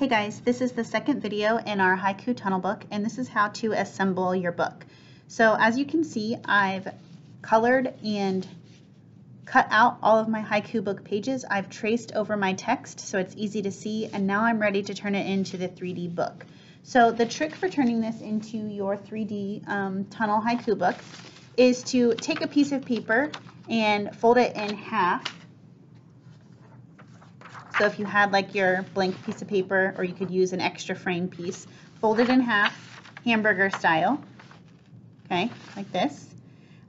Hey guys, this is the second video in our Haiku Tunnel book and this is how to assemble your book. So as you can see, I've colored and cut out all of my Haiku book pages. I've traced over my text so it's easy to see and now I'm ready to turn it into the 3D book. So the trick for turning this into your 3D um, Tunnel Haiku book is to take a piece of paper and fold it in half so if you had like your blank piece of paper or you could use an extra frame piece, fold it in half, hamburger style, okay, like this.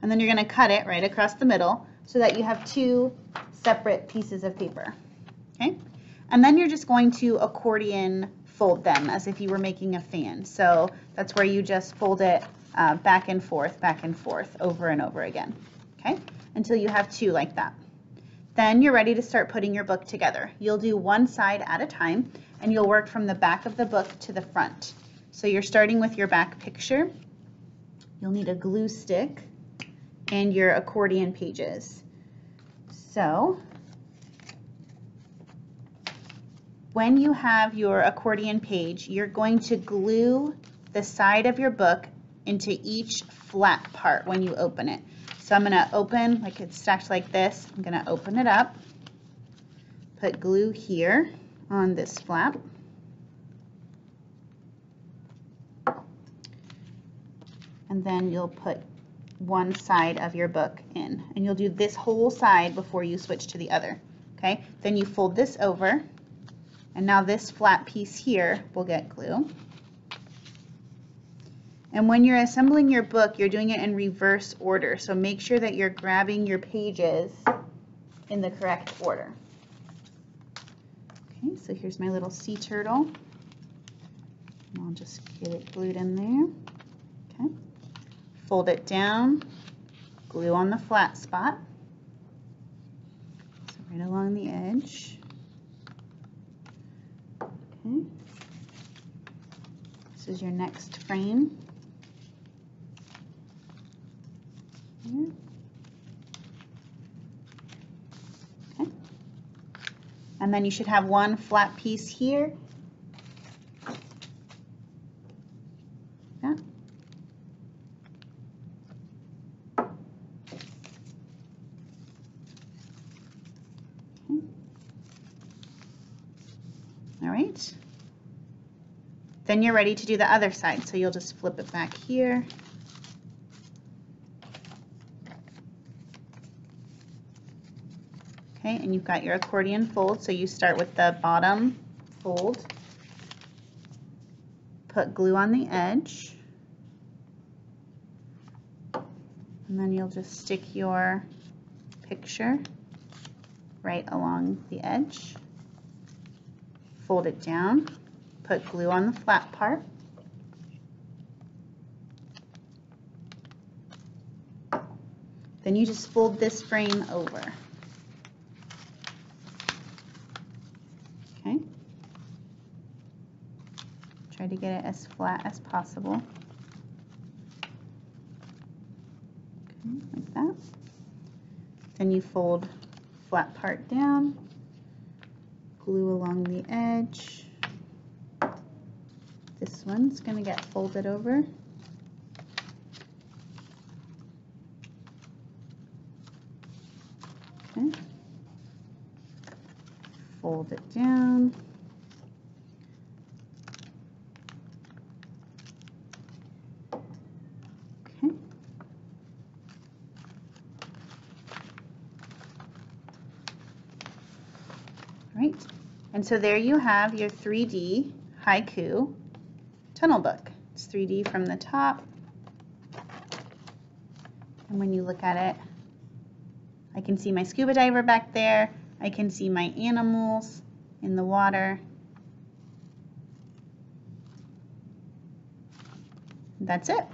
And then you're going to cut it right across the middle so that you have two separate pieces of paper, okay? And then you're just going to accordion fold them as if you were making a fan. So that's where you just fold it uh, back and forth, back and forth, over and over again, okay? Until you have two like that. Then you're ready to start putting your book together. You'll do one side at a time and you'll work from the back of the book to the front. So you're starting with your back picture. You'll need a glue stick and your accordion pages. So when you have your accordion page, you're going to glue the side of your book into each flat part when you open it. So I'm going to open, like it's stacked like this, I'm going to open it up, put glue here on this flap. And then you'll put one side of your book in. And you'll do this whole side before you switch to the other. Okay, then you fold this over. And now this flat piece here will get glue. And when you're assembling your book, you're doing it in reverse order. So make sure that you're grabbing your pages in the correct order. Okay, so here's my little sea turtle. And I'll just get it glued in there. Okay. Fold it down, glue on the flat spot. So right along the edge. Okay. This is your next frame. And then you should have one flat piece here. Yeah. Okay. All right. Then you're ready to do the other side. So you'll just flip it back here. Okay, and you've got your accordion fold, so you start with the bottom fold, put glue on the edge, and then you'll just stick your picture right along the edge, fold it down, put glue on the flat part, then you just fold this frame over. Try to get it as flat as possible. Okay, like that. Then you fold flat part down, glue along the edge. This one's going to get folded over. Okay. Fold it down. Right? And so there you have your 3D haiku tunnel book. It's 3D from the top. And when you look at it, I can see my scuba diver back there. I can see my animals in the water. That's it.